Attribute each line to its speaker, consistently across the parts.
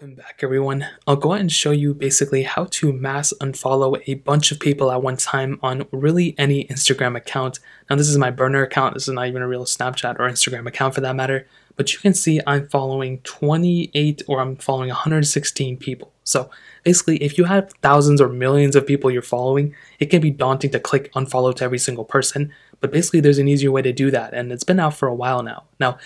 Speaker 1: Welcome back everyone. I'll go ahead and show you basically how to mass unfollow a bunch of people at one time on really any Instagram account. Now this is my burner account, this is not even a real Snapchat or Instagram account for that matter, but you can see I'm following 28 or I'm following 116 people. So basically if you have thousands or millions of people you're following, it can be daunting to click unfollow to every single person, but basically there's an easier way to do that and it's been out for a while now. Now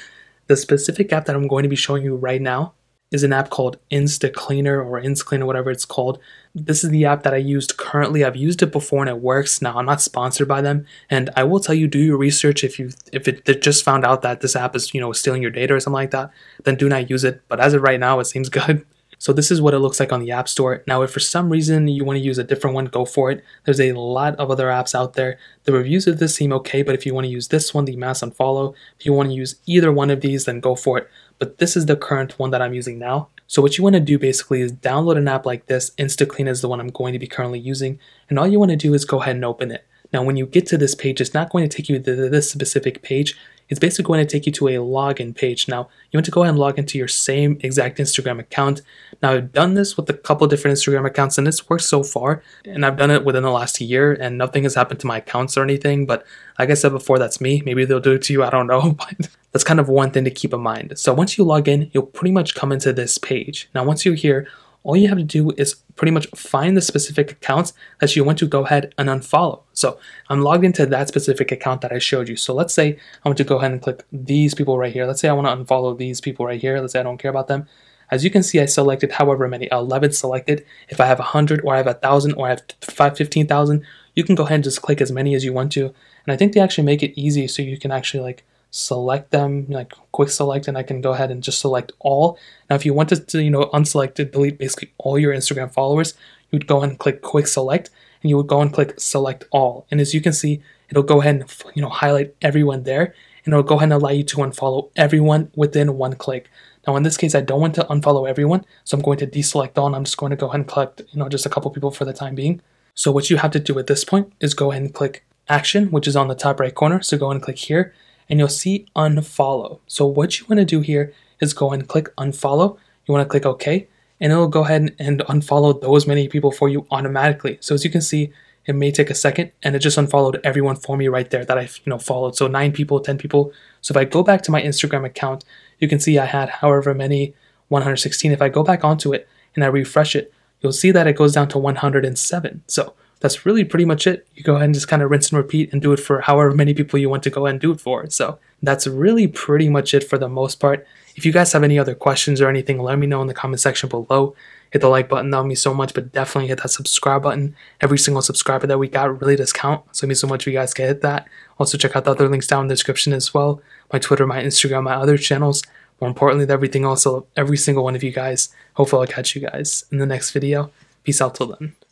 Speaker 1: the specific app that I'm going to be showing you right now is an app called InstaCleaner or InstaCleaner, whatever it's called. This is the app that I used currently. I've used it before and it works. Now I'm not sponsored by them, and I will tell you do your research if you if it just found out that this app is you know stealing your data or something like that, then do not use it. But as of right now, it seems good. So this is what it looks like on the App Store. Now, if for some reason you want to use a different one, go for it. There's a lot of other apps out there. The reviews of this seem okay, but if you want to use this one, the Mass Unfollow, if you want to use either one of these, then go for it. But this is the current one that I'm using now. So what you want to do basically is download an app like this. InstaClean is the one I'm going to be currently using. And all you want to do is go ahead and open it. Now, when you get to this page, it's not going to take you to this specific page it's basically going to take you to a login page. Now, you want to go ahead and log into your same exact Instagram account. Now, I've done this with a couple different Instagram accounts and it's worked so far. And I've done it within the last year and nothing has happened to my accounts or anything. But like I said before, that's me. Maybe they'll do it to you. I don't know. But that's kind of one thing to keep in mind. So once you log in, you'll pretty much come into this page. Now, once you're here, all you have to do is pretty much find the specific accounts that you want to go ahead and unfollow. So I'm logged into that specific account that I showed you. So let's say I want to go ahead and click these people right here. Let's say I want to unfollow these people right here. Let's say I don't care about them. As you can see, I selected however many, 11 selected. If I have 100 or I have 1,000 or I have 15,000, you can go ahead and just click as many as you want to. And I think they actually make it easy so you can actually like select them, like quick select, and I can go ahead and just select all. Now, if you wanted to, you know, unselect to delete basically all your Instagram followers, you would go and click quick select, and you would go and click select all. And as you can see, it'll go ahead and, you know, highlight everyone there, and it'll go ahead and allow you to unfollow everyone within one click. Now, in this case, I don't want to unfollow everyone, so I'm going to deselect all, and I'm just going to go ahead and collect, you know, just a couple people for the time being. So what you have to do at this point is go ahead and click action, which is on the top right corner. So go ahead and click here, and you'll see unfollow. So what you want to do here is go and click unfollow. You want to click OK, and it'll go ahead and unfollow those many people for you automatically. So as you can see, it may take a second, and it just unfollowed everyone for me right there that I've you know followed. So nine people, ten people. So if I go back to my Instagram account, you can see I had however many 116. If I go back onto it and I refresh it, you'll see that it goes down to 107. So that's really pretty much it. You go ahead and just kind of rinse and repeat and do it for however many people you want to go ahead and do it for. So that's really pretty much it for the most part. If you guys have any other questions or anything, let me know in the comment section below. Hit the like button, that would mean so much, but definitely hit that subscribe button. Every single subscriber that we got really does count, so it means so much if you guys can hit that. Also, check out the other links down in the description as well my Twitter, my Instagram, my other channels. More importantly everything else, every single one of you guys. Hopefully, I'll catch you guys in the next video. Peace out till then.